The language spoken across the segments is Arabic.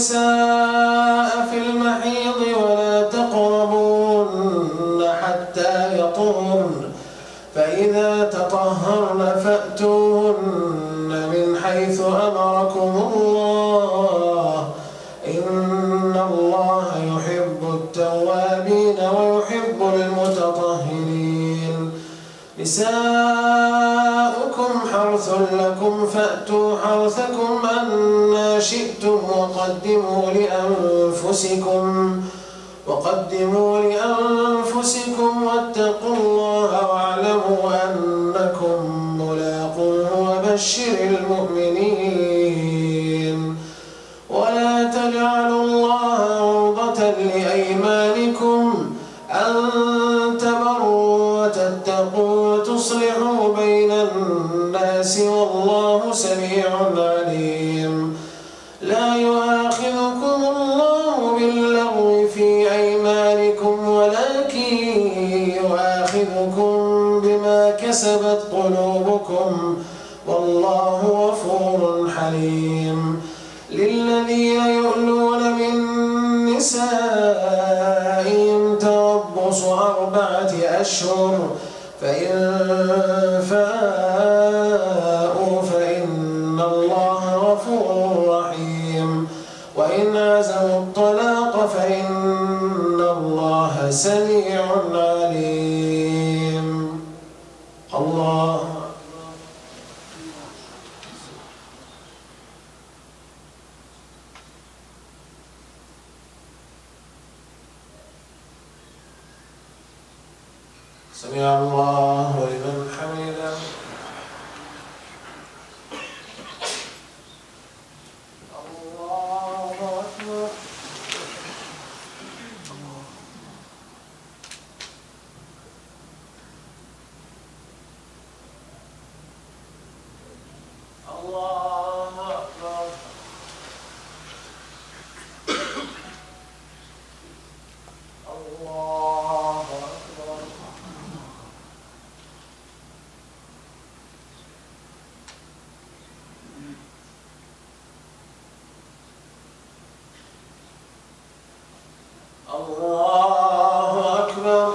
النساء في المحيض ولا تقربوهن حتى يطهرن. فإذا تطهرن فأتوهن من حيث أمركم الله. إن الله يحب التوابين ويحب المتطهرين. نساؤكم حرث لكم فأتوا حرثكم أنا شئتم وقدموا لأنفسكم وقدموا لأنفسكم واتقوا الله واعلموا أنكم ملاقوه وبشر المؤمنين. للذين يؤلون من نسائهم تربص أربعة أشهر فإن فاءوا فإن الله غفور رحيم. وإن عزموا الطلاق فإن الله سميع عليم الله سمع الله لمن حمده الله أكبر الله أكبر الله أكبر الله أكبر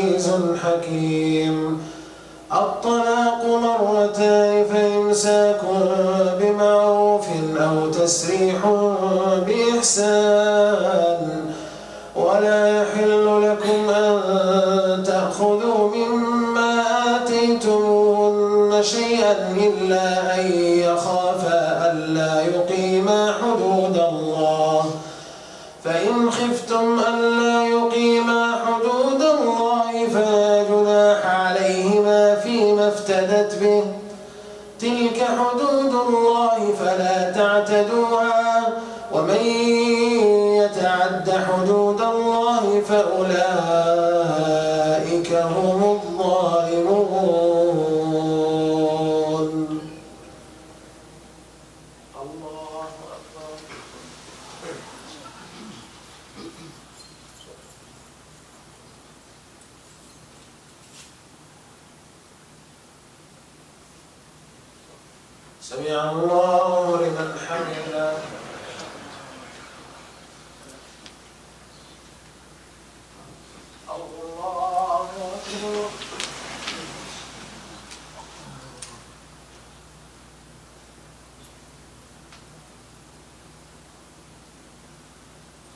عزيز حكيم الطلاق مرتان فإمساك بمعروف أو تسريح بإحسان. ولا يحل لكم أن تأخذوا مما آتيتمون شيئا إلا أن الله فلا تعتدوها ومن يتعد حدود الله فأولئك هم الظالمون الله أكبر سمع الله لمن حمده الله أكبر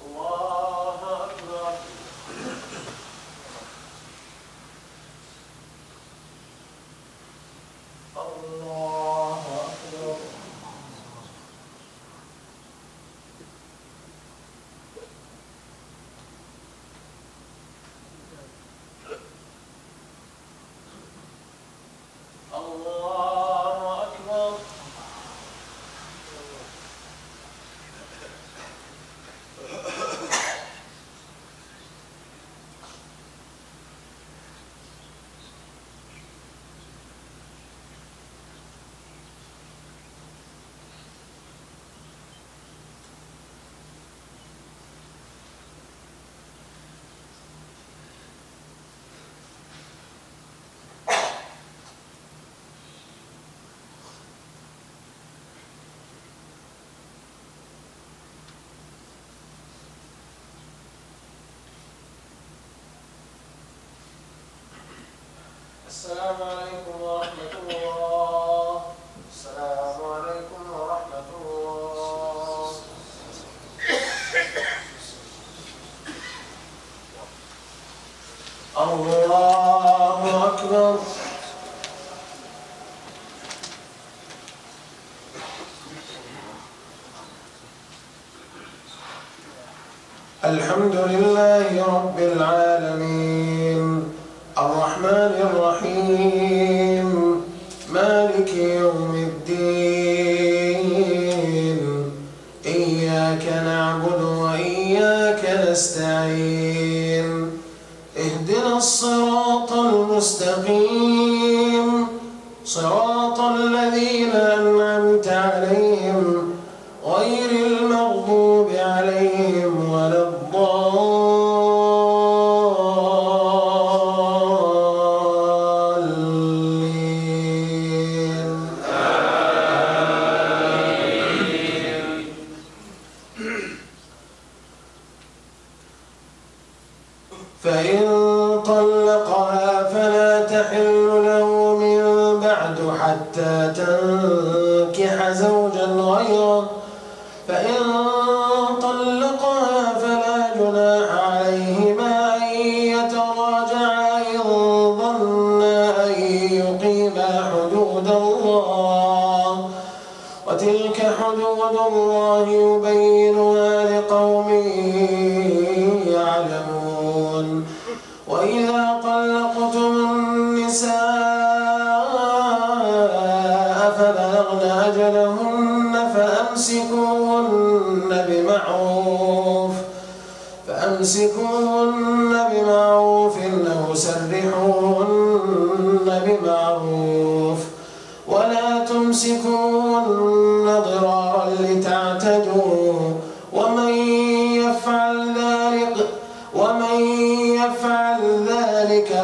الله أكبر الله أكبر الله أكبر السلام عليكم ورحمة الله. السلام عليكم ورحمة الله. الله أكبر. الحمد لله رب العالمين. الرحمن نستعين اهدنا الصراط المستقيم. صراط يعلمون وإذا طلقتم النساء فبلغن أجلهن فأمسكوهن بمعروف فأمسكوهن بمعروف أو سرحوهن بمعروف. ولا تمسكوهن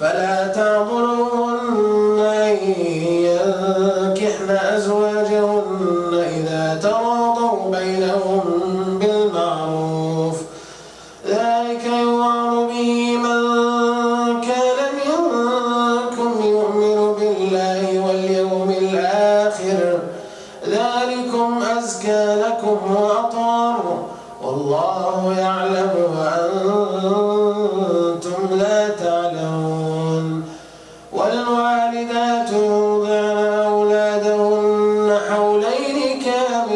فلا تعضلوهن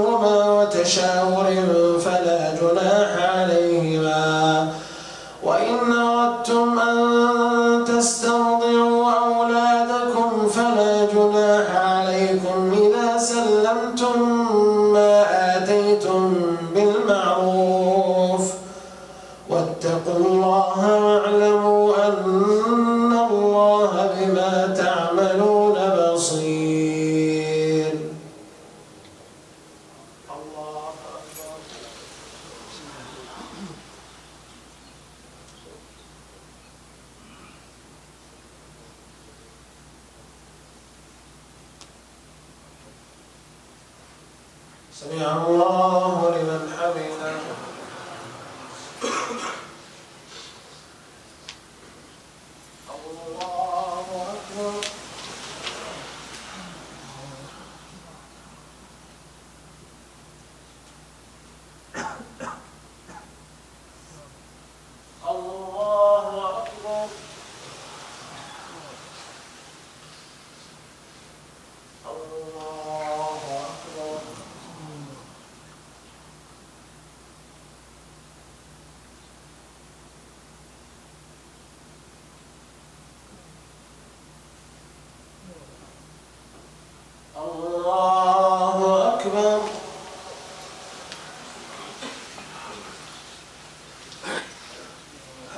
منهما وتشاور فلا سمع الله لمن حمده الله أكبر الله أكبر الله أكبر الله أكبر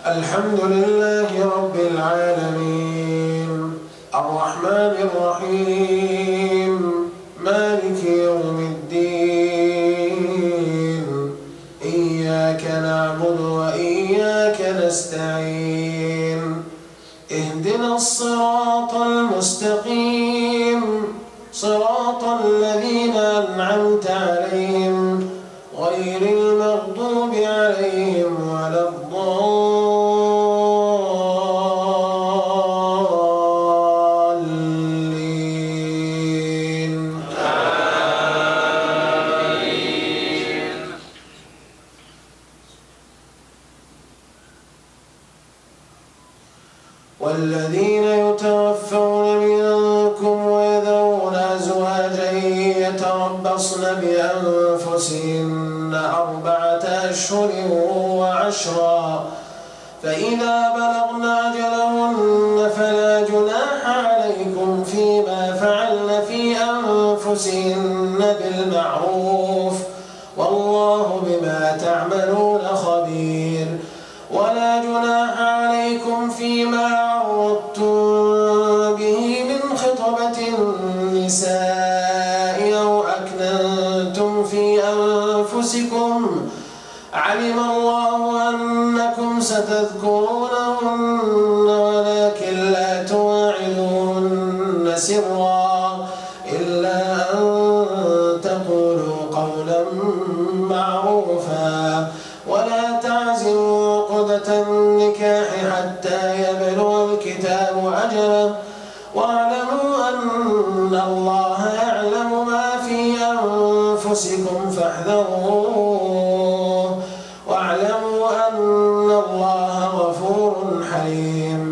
الحمد لله رب العالمين الرحمن الرحيم مالك يوم الدين إياك نعبد وإياك نستعين. اهدنا الصراط المستقيم. يتوفون منكم ويذرون أزواجا يتربصن بأنفسهن أربعة أشهر وعشرا. فإذا بلغن أجلهن فلا جناح عليكم فيما فعلن في أنفسهن بالمعروف. والله بما تعملون أنفسكم علم الله أنكم ستذكرونهن ولكن لا تواعدوهن سرا. فاحذروه واعلموا أن الله غفور حليم.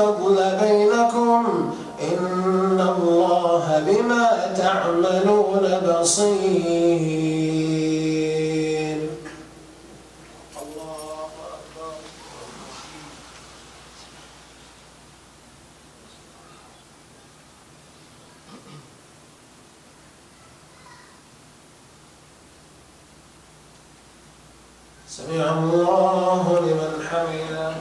الفضل بينكم إن الله بما تعملون بصير. الله أكبر سمع الله لمن حمده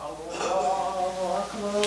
الله أكبر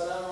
السلام